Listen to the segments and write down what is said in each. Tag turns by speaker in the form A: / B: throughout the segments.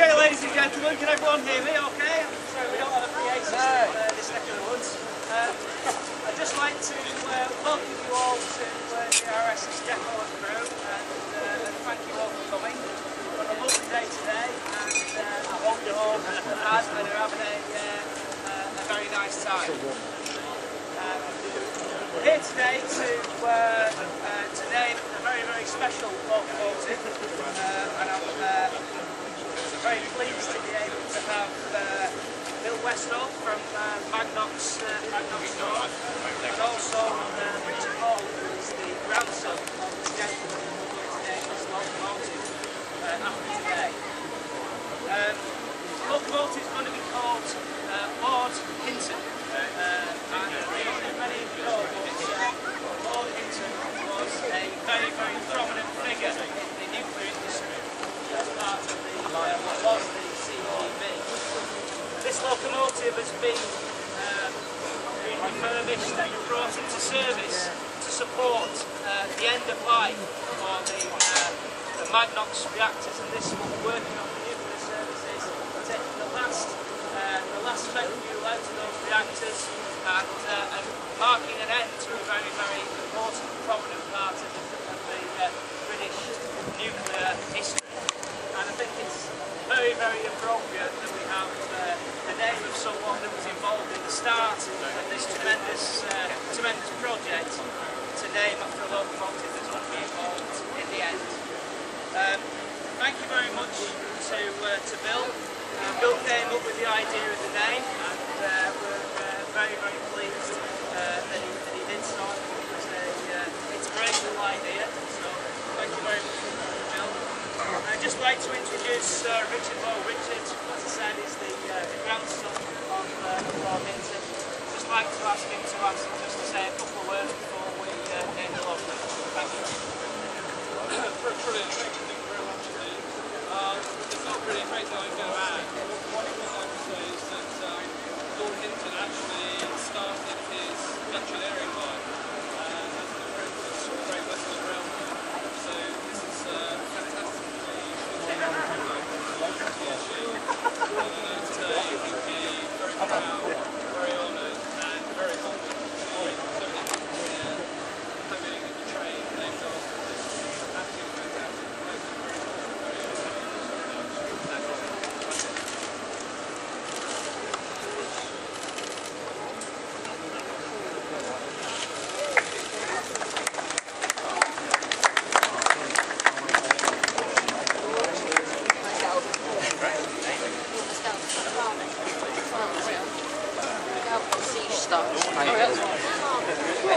A: Okay, ladies and gentlemen, can everyone hear me okay? Sorry, we don't have a PA system no. uh, this neck of the woods. Uh, I'd just like to uh, welcome you all to uh, the DRS Depot and crew and, uh, and thank you all for coming. We've got a lovely day today and uh, I hope you all have had and are having a, uh, uh, a very nice time. We're here today to, uh, uh, to name a very, very special locomotive uh, and I'm uh, very pleased to be able to have uh, Bill Westall from uh, Magnox, uh, Magnox Store, and also uh, Richard Hall, who is the grandson of the gentleman who will today this locomotive uh, after today. Um, the locomotive is going to be called uh, Lord Hinton. Uh, and many of you know that uh, Lord Hinton was a very, very prominent figure in the nuclear industry as part of the was the CEGB. This locomotive has been, um, refurbished and brought into service to support uh, the end of life for the, uh, the Magnox reactors and this will be working on the nuclear services, taking the last, uh, the last spent fuel out of those reactors and, uh, and marking an end to a very, very important, prominent part of, of the uh, British nuclear history. And I think it's very, very appropriate that we have uh, the name of someone that was involved in the start of this tremendous, uh, tremendous project to name after a locomotive that's going be involved in the end. Um, thank you very much to, uh, to Bill. Uh, Bill came up with the idea of the name and uh, we're uh, very, very pleased that he, that, he, did so. It was a uh, inspirational idea, so thank you very much. Bill. I'd just like to introduce uh, Richard Lowe. Richard, as I said, is the, uh, grandson of uh, Lord Hinton. Like to ask him to ask just to say a couple of words before we uh, name the logo. Thank you.
B: Brilliant, thank you, very much indeed. Um, not really great deal I can add. What I would say is that um, Hinton actually started his life uh, as an apprentice from Great Western Railway. So this is uh, fantastic. very honoured and very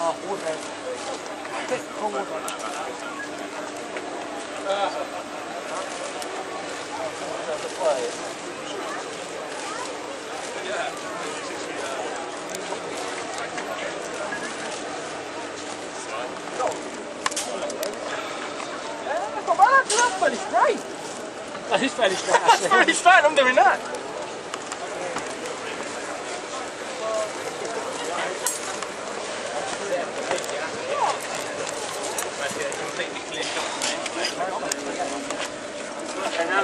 C: Oh, wardrobe. Bit cold.
A: That's great.
C: That is fairly straight.
A: That's pretty straight. I'm doing that.